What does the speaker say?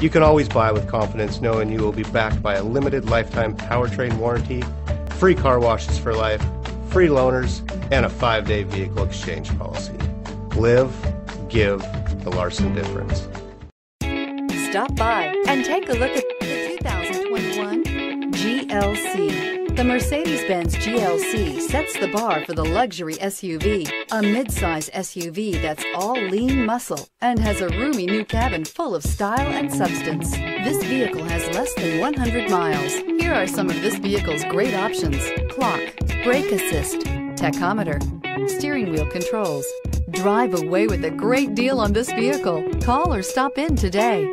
You can always buy with confidence knowing you will be backed by a limited lifetime powertrain warranty, free car washes for life, free loaners, and a five day vehicle exchange policy. Live, give the Larson difference. Stop by and take a look at the 2021 GLC. The Mercedes-Benz GLC sets the bar for the luxury SUV, a midsize SUV that's all lean muscle and has a roomy new cabin full of style and substance. This vehicle has less than 100 miles. Here are some of this vehicle's great options. Clock, brake assist, tachometer, steering wheel controls. Drive away with a great deal on this vehicle. Call or stop in today.